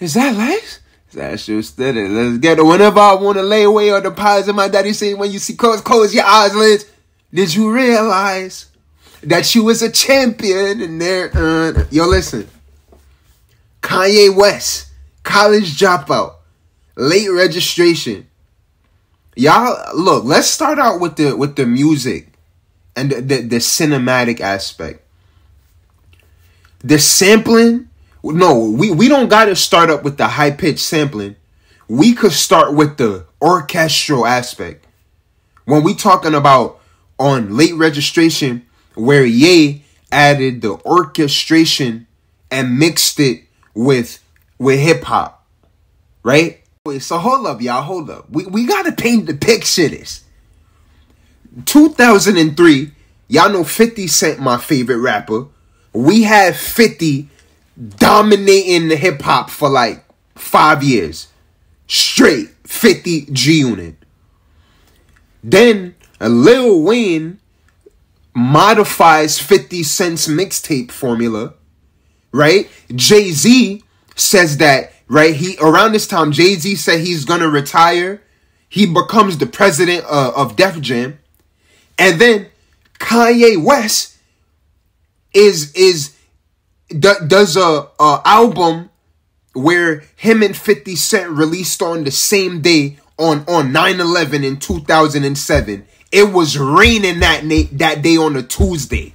Is that Lex? That sure steady. Let's get it. Whenever I want to lay away or deposit, my daddy say, when you see close, close your eyes, Liz. Did you realize that you was a champion and there? Uh, yo, listen. Kanye West, college dropout, late registration. Y'all, look. Let's start out with the with the music and the, the, the cinematic aspect. The sampling no, we, we don't got to start up with the high pitched sampling. We could start with the orchestral aspect. When we talking about on late registration, where Ye added the orchestration and mixed it with with hip hop, right? Wait, so hold up, y'all, hold up. We we gotta paint the picture. This 2003, y'all know 50 Cent, my favorite rapper. We had 50 dominating the hip hop for like five years straight 50 G Unit. Then a Lil Wayne modifies 50 Cent's mixtape formula, right? Jay Z says that, right? He around this time, Jay Z said he's gonna retire. He becomes the president uh, of Def Jam, and then Kanye West is is does a, a album where him and 50 Cent released on the same day on on 9/11 in 2007. It was raining that na- that day on a Tuesday.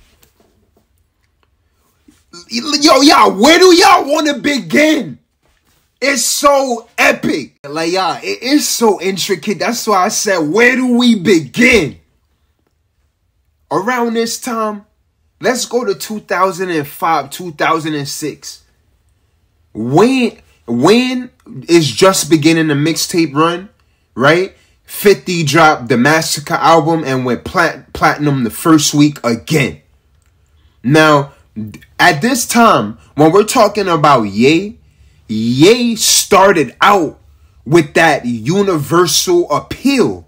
Yo, y'all, where do y'all want to begin? It's so epic. Like, y'all, it is so intricate. That's why I said, where do we begin? Around this time, Let's go to 2005, 2006. Wayne Wayne is just beginning the mixtape run, right? 50 dropped the Massacre album and went plat- platinum the first week again. Now, at this time, when we're talking about Ye, Ye started out with that universal appeal.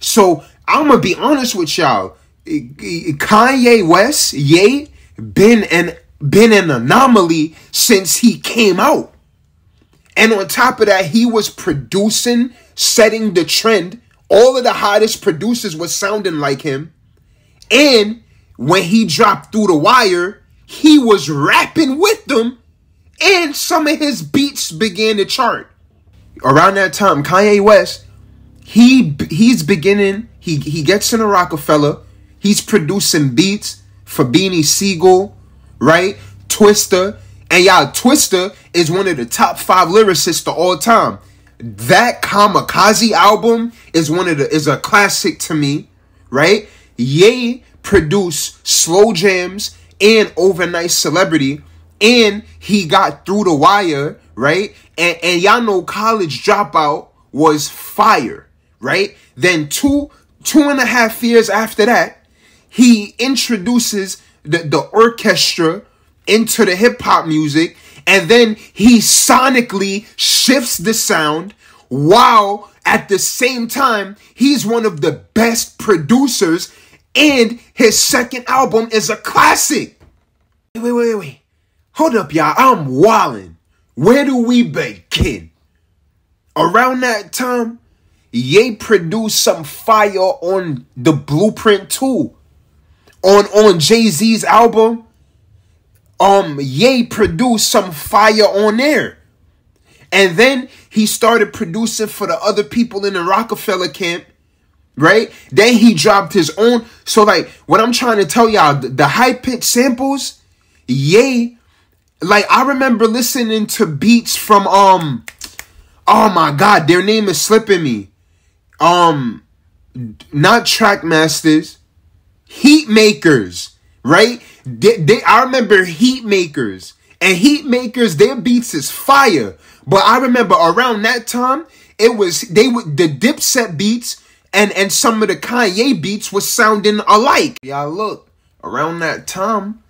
So I'm gonna be honest with y'all. Kanye West, Ye, been an been an anomaly since he came out. And on top of that, he was producing, setting the trend. All of the hottest producers were sounding like him. And when he dropped through the wire, he was rapping with them. And some of his beats began to chart. Around that time, Kanye West, he he's beginning, he he gets in a Roc-A-Fella He's producing beats for Beanie Sigel, right? Twista. And y'all, Twista is one of the top five lyricists of all time. That Kamikaze album is one of the is a classic to me, right? Ye produced slow jams and overnight celebrity, and he got through the wire, right? And and y'all know college dropout was fire, right? Then two two and a half years after that, he introduces the, the orchestra into the hip hop music and then he sonically shifts the sound while at the same time he's one of the best producers and his second album is a classic. Wait, wait, wait, wait. Hold up, y'all. I'm wildin'. Where do we begin? Around that time, Ye produced some fire on the Blueprint 2 on on Jay-Z's album, um Ye produced some fire on there. And then he started producing for the other people in the Roc-A-Fella camp, right? Then he dropped his own. So like what I'm trying to tell y'all, the, the high pitch samples, Ye, like I remember listening to beats from um oh my god, their name is slipping me. Um not Trackmasters Heatmakerz, right? They, they, I remember Heatmakerz and Heatmakerz. Their beats is fire. But I remember around that time, it was they would the Dipset beats and and some of the Kanye beats was sounding alike. Y'all look around that time.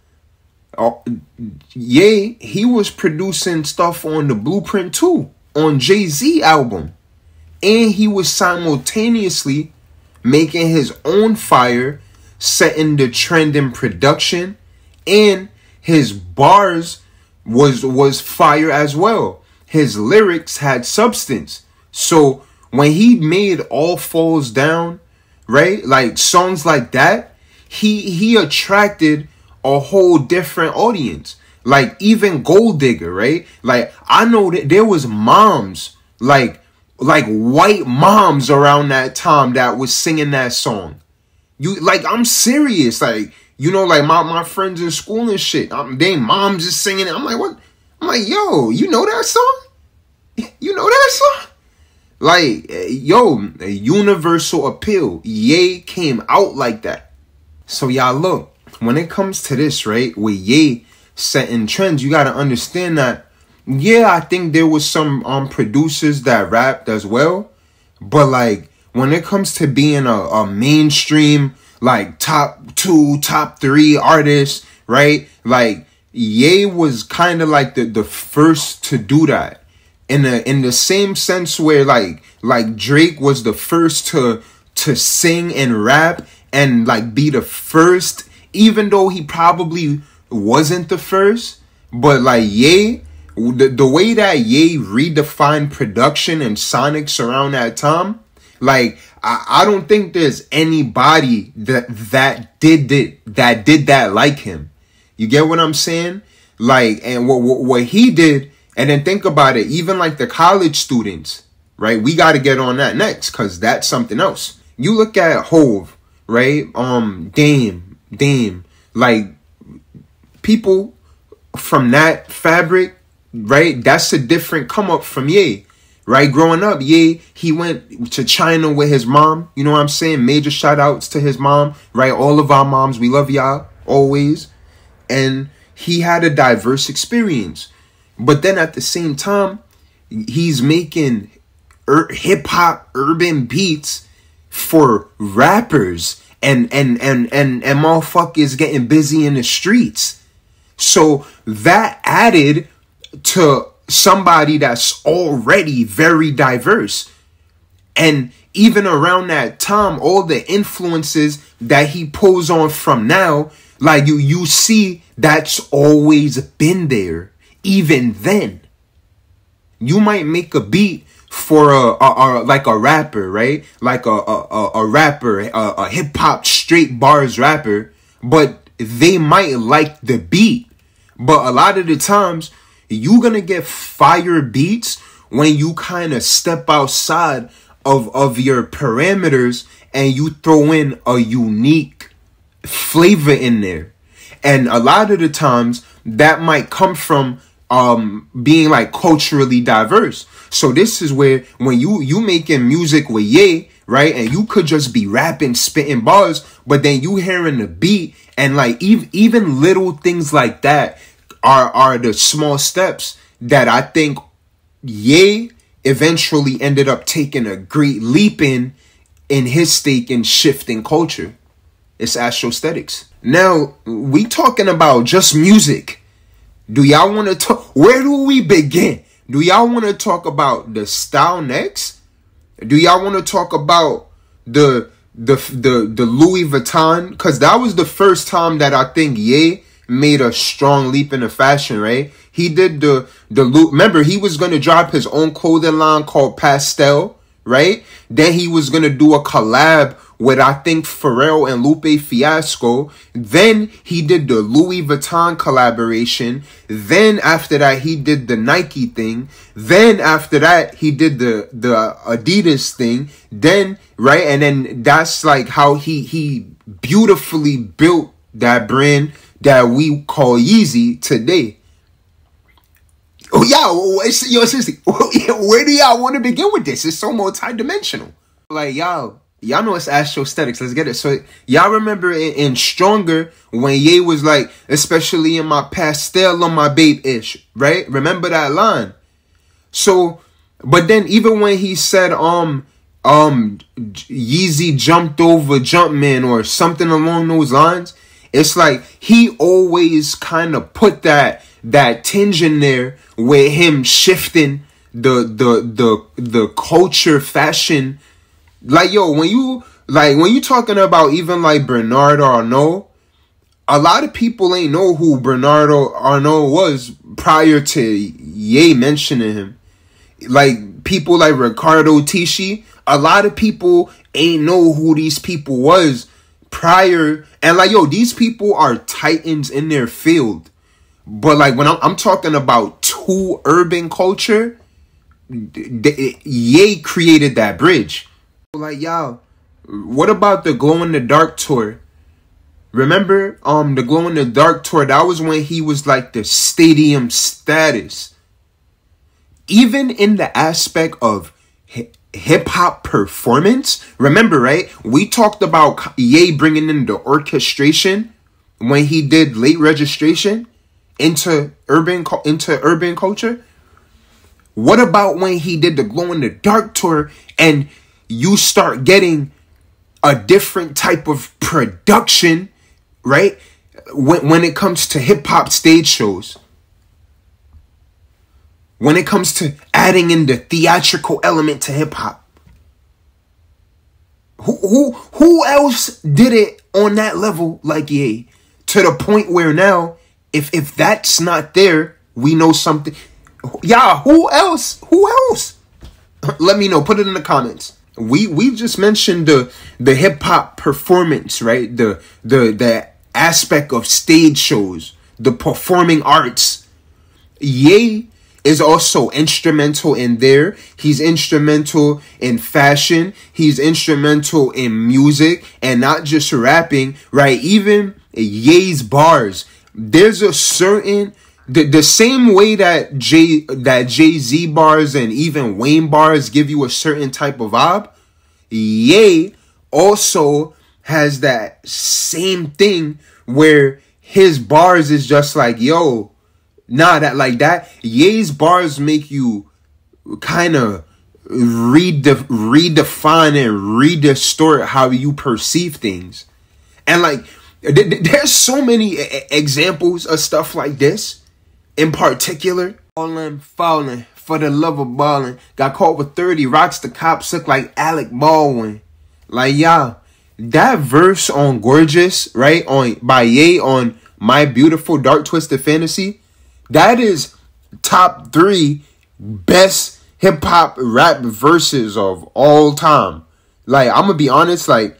Uh, yeah, he was producing stuff on the Blueprint 2 on Jay Z album, and he was simultaneously making his own fire setting the trend in production and his bars was was fire as well. his lyrics had substance. So when he made All Falls Down, right? Like songs like that, he he attracted a whole different audience. Like even Gold Digger, right? Like I know that there was moms, like like white moms around that time that was singing that song. You like I'm serious. Like, you know, like my, my friends in school and shit. I'm they moms just singing it. I'm like, what? I'm like, yo, you know that song? You know that song? Like, yo, a universal appeal. Ye came out like that. So y'all look, when it comes to this, right, with Ye setting trends, you gotta understand that, yeah, I think there was some um producers that rapped as well, but like when it comes to being a, a mainstream, like top two, top three artist, right? Like Ye was kind of like the, the first to do that. In the in the same sense where like like Drake was the first to to sing and rap and like be the first, even though he probably wasn't the first, but like Ye, the, the way that Ye redefined production and sonics around that time, like I, I don't think there's anybody that that did it that did that like him. You get what I'm saying? Like, and what, what what he did, and then think about it. Even like the college students, right? We got to get on that next because that's something else. You look at Hove, right? Um, Dame, Dame, like people from that fabric, right? That's a different come up from Ye right? Growing up, yeah, he went to China with his mom. You know what I'm saying? Major shout outs to his mom, right? All of our moms, we love y'all always. And he had a diverse experience. But then at the same time, he's making er- hip hop urban beats for rappers and and and and and motherfuckers getting busy in the streets. So that added to somebody that's already very diverse. And even around that time, all the influences that he pulls on from now, like you, you see that's always been there, even then. You might make a beat for a, a, a like a rapper, right? Like a a, a rapper, a, a hip hop straight bars rapper, but they might like the beat. But a lot of the times, you gonna get fire beats when you kind of step outside of of your parameters and you throw in a unique flavor in there. And a lot of the times that might come from um being like culturally diverse. So this is where when you you making music with Ye right and you could just be rapping spitting bars but then you hearing the beat and like even even little things like that are are the small steps that I think Ye eventually ended up taking a great leap in in his stake in shifting culture. It's aesthetics. Now we talking about just music. Do y'all want to talk? Where do we begin? Do y'all want to talk about the style next? Do y'all want to talk about the the the the Louis Vuitton? Because that was the first time that I think Ye made a strong leap in the fashion, right? He did the the loop. Remember, he was gonna drop his own clothing line called Pastelle, right? Then he was gonna do a collab with I think Pharrell and Lupe Fiasco. Then he did the Louis Vuitton collaboration. Then after that, he did the Nike thing. Then after that, he did the the Adidas thing. Then right, and then that's like how he he beautifully built that brand that we call Yeezy today. Oh yeah, yo, seriously, where do y'all want to begin with this? It's so multi-dimensional. Like y'all, y'all know it's Astro Aesthetics. Let's get it. So y'all remember in, in, Stronger when Ye was like, especially in my pastel on my Bape ish, right? Remember that line. So, but then even when he said um um Yeezy jumped over Jumpman or something along those lines, it's like he always kind of put that that tinge in there with him shifting the the the the culture fashion like yo when you like when you talking about even like Bernard Arnault a lot of people ain't know who Bernardo Arnault was prior to Ye mentioning him. Like people like Riccardo Tisci, a lot of people ain't know who these people was prior. And like, yo, these people are titans in their field. But like when I'm, I'm talking about two urban culture, Ye created that bridge. Like, y'all, what about the glow in the dark tour? Remember, um, the glow in the dark tour. That was when he was like the stadium status. Even in the aspect of hip hop performance. Remember, right? We talked about Ye bringing in the orchestration when he did late registration into urban into urban culture. What about when he did the glow in the dark tour and you start getting a different type of production, right? When when it comes to hip hop stage shows. When it comes to adding in the theatrical element to hip hop. Who who who else did it on that level like Ye? To the point where now, if if that's not there, we know something. Yeah, who else? Who else? Let me know. Put it in the comments. We we just mentioned the the hip hop performance, right? The the the aspect of stage shows, the performing arts. Ye is also instrumental in there. He's instrumental in fashion. He's instrumental in music and not just rapping, right? Even Ye's bars. There's a certain the, the same way that J that Jay-Z bars and even Wayne bars give you a certain type of vibe, Ye also has that same thing where his bars is just like, yo, Nah, that like that. Ye's bars make you kind of redef- redefine and redistort how you perceive things. And like, th- th- there's so many examples of stuff like this. In particular, falling, falling for the love of balling. Got caught with 30 rocks. The cops look like Alec Baldwin. Like, y'all, that verse on Gorgeous, right? On by Ye on My Beautiful Dark Twisted Fantasy that is top three best hip hop rap verses of all time. Like, I'm gonna be honest, like,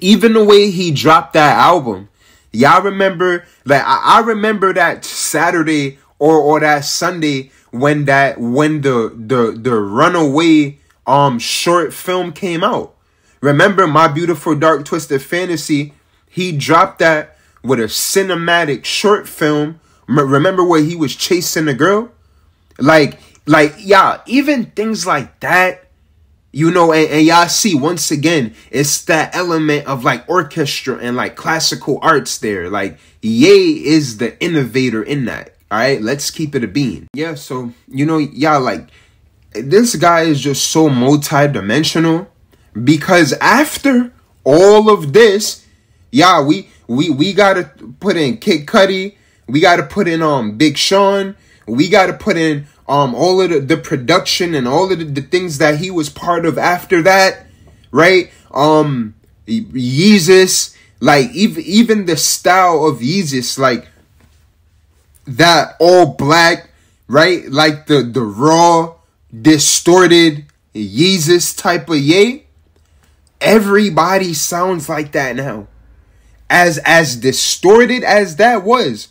even the way he dropped that album, y'all remember, like, I, I remember that Saturday or, or that Sunday when that, when the, the, the runaway, um, short film came out. Remember My Beautiful Dark Twisted Fantasy? He dropped that with a cinematic short film Remember where he was chasing the girl? Like, like, yeah, even things like that, you know, and, and y'all see once again, it's that element of like orchestra and like classical arts there. Like, Ye is the innovator in that. All right, let's keep it a bean. Yeah, so, you know, y'all like, this guy is just so multi-dimensional because after all of this, yeah, we we we gotta put in Kid Cudi, we got to put in um Big Sean. We got to put in um all of the, the production and all of the, the things that he was part of after that, right? Um Yeezus, like even even the style of Yeezus, like that all black, right? Like the the raw, distorted Yeezus type of yay. Everybody sounds like that now. As as distorted as that was,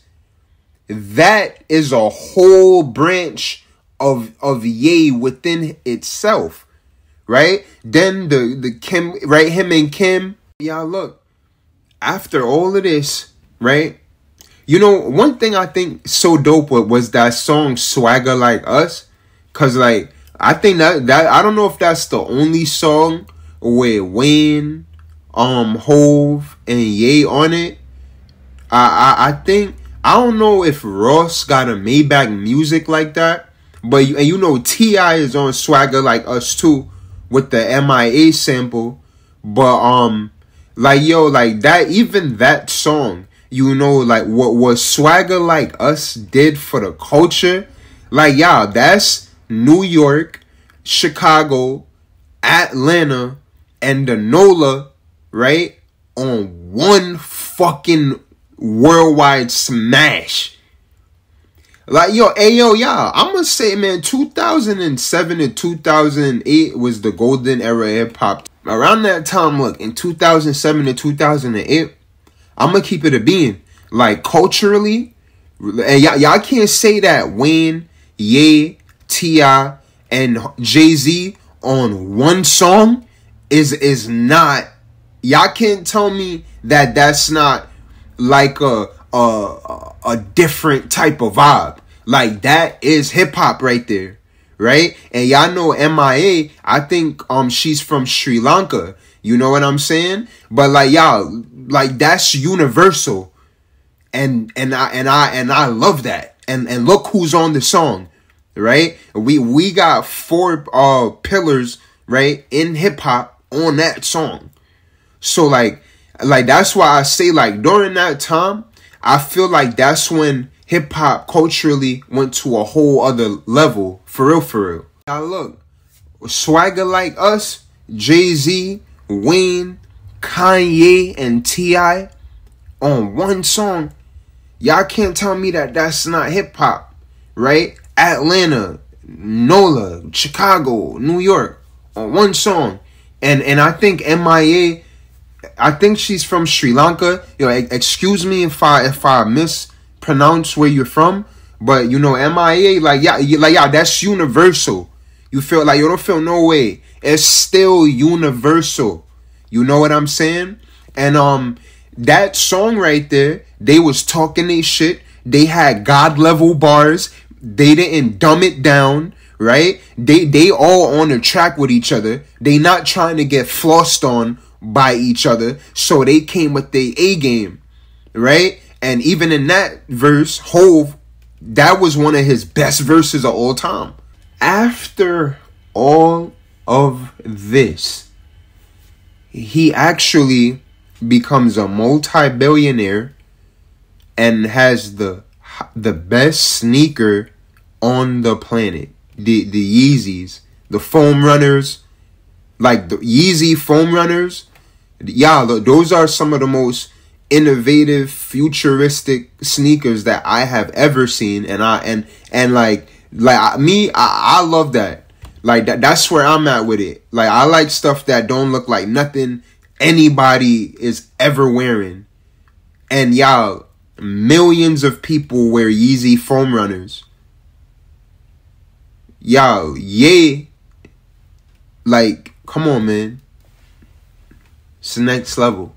that is a whole branch of of Ye within itself, right? Then the the Kim, right? Him and Kim, y'all look. After all of this, right? You know, one thing I think so dope was that song "Swagger Like Us," cause like I think that that I don't know if that's the only song with Wayne, um, Hove, and Ye on it. I I, I think I don't know if Ross got a Maybach music like that, but you, and you know T.I. is on Swagger like us too with the MIA sample, but um, like yo, like that even that song, you know, like what was Swagger like us did for the culture, like y'all, that's New York, Chicago, Atlanta, and the NOLA, right on one fucking worldwide smash. Like yo, hey yo, y'all, I'm gonna say, man, 2007 to 2008 was the golden era hip hop. Around that time, look, in 2007 to 2008, I'm gonna keep it a being. Like culturally, and y'all, y'all can't say that Wayne, Ye, T.I., and Jay Z on one song is is not. Y'all can't tell me that that's not like a a a different type of vibe. Like that is hip hop right there, right? And y'all know MIA. I think um she's from Sri Lanka. You know what I'm saying? But like y'all, like that's universal, and and I and I and I love that. And and look who's on the song, right? We we got four uh pillars right in hip hop on that song. So like like that's why I say like during that time, I feel like that's when hip hop culturally went to a whole other level. For real, for real. Now look, swagger like us, Jay Z, Wayne, Kanye, and T.I. on one song. Y'all can't tell me that that's not hip hop, right? Atlanta, NOLA, Chicago, New York on one song. And and I think MIA I think she's from Sri Lanka. You know, excuse me if I if I mispronounce where you're from, but you know, MIA, like yeah, like yeah, that's universal. You feel like you don't feel no way. It's still universal. You know what I'm saying? And um, that song right there, they was talking they shit. They had God level bars. They didn't dumb it down right? They they all on the track with each other. They not trying to get flossed on by each other. So they came with the A game, right? And even in that verse, Hove, that was one of his best verses of all time. After all of this, he actually becomes a multi-billionaire and has the the best sneaker on the planet. The the Yeezys, the foam runners, like the Yeezy foam runners yeah, those are some of the most innovative, futuristic sneakers that I have ever seen, and I and and like like me, I, I love that. Like that, that's where I'm at with it. Like I like stuff that don't look like nothing anybody is ever wearing, and y'all, millions of people wear Yeezy foam runners. Y'all, yay. Like, come on, man. It's the next level.